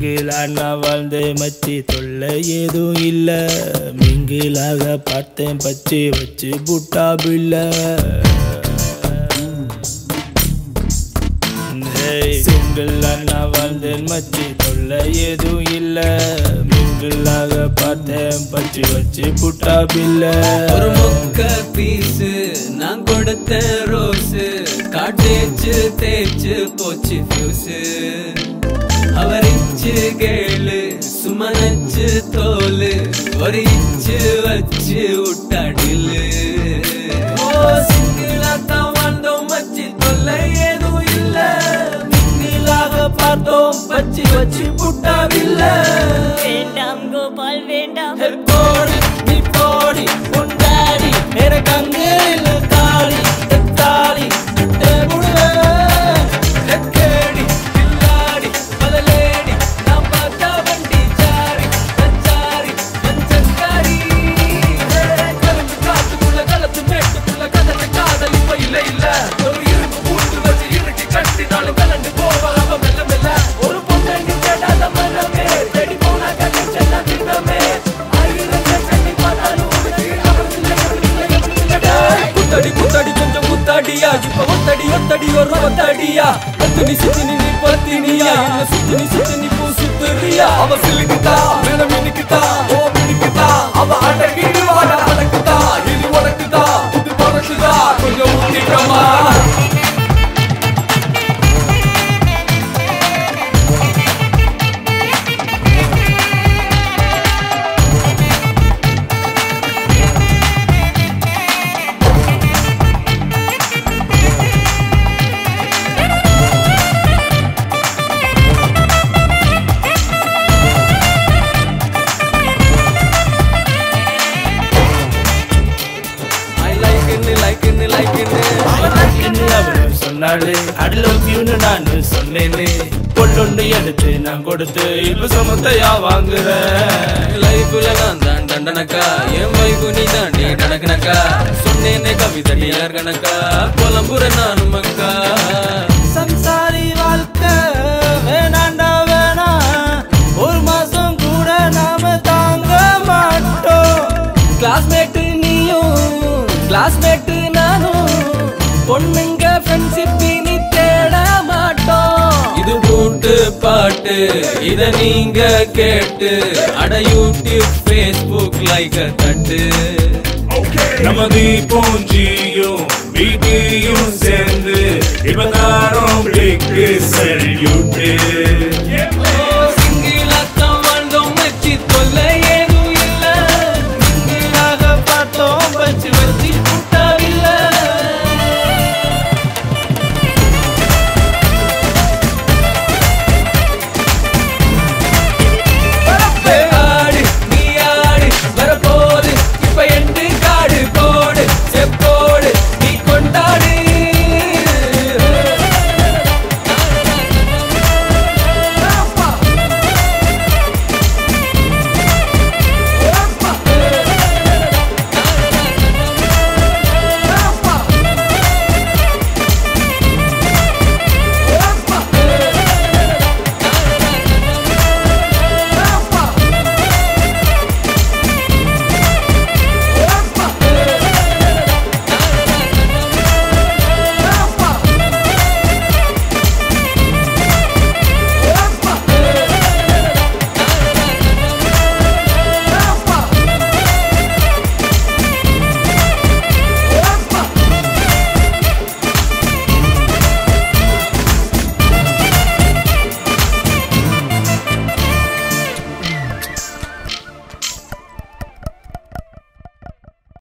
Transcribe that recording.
சிங்கிளான வாழ்ந்து மச்சி தொல்லை ஏதும் இல்ல. மிங்கிலாக பார்த்தேன் பச்சை வச்சு புட்டா பில்ல சிங்கிளான வாழ்ந்தேன் மச்சி தொல்லை ஏதும் இல்ல. மிங்கிலாக பார்த்தேன் பச்சை வச்சு புட்டா பில்ல ஒரு மொக்க பீஸு நான் கொடுத்த ரோஸு. காட்டேச்சு தேய்ச்சு போச்சு ஃபியூஸு கேளு சுமனச்சு தோலு ஒரு இச்சு வச்சு விட்டாடிலு ஓ சிங்கிளா தான் வாழ்ந்தோம் மச்சி தொல்லை ஏதும் இல்ல. மிங்கிலாக பார்த்தோம் பச்சி வச்சு புட்டாவில்லை. வேண்டாம் கோபால் வேண்டாம். போடி நீ போடி பொண்டாடி எனக்கு அங்கே இல்ல. கொஞ்சம் குத்தாடியா இப்ப ஒத்தடி ஒத்தடி ஒரு ஒத்தடியா? பத்து நீ சுத்தி நீ நீ பத்தினியா என்ன சுத்தி நீ சுத்தி நீ பூ சுத்துறியா? அவ சிலுக்குதா மேல நாளு. I love you-ன்னு சொன்னேனே. பொண்ணொண்டு எடுத்து நான் கொடுத்து இப்ப சமத்தையா வாங்குறேன் லைஃப்ல நான் தான் தண்டனக்கா. என் வைப்பு நீ தாண்டி நடக்கணக்கா. சொன்னேனே கவிதடி யார் கணக்கா புலம்புற நானும் மக்கா சம்சாரி வாழ்க்கை வேணாண்டா வேணா ஒரு மாசம் கூட நாம தாங்க மாட்டோம். கிளாஸ்மேட் நீயும் கிளாஸ்மேட் நானும். பொண்ணுங்க ஃப்ரெண்ட்ஷிப் பூட்டு பாட்டு இத நீங்க கேட்டு அட யூடியூப் ஃபேஸ்புக் லைக் தட்டு. நம்ம தீபம் ஜியும்.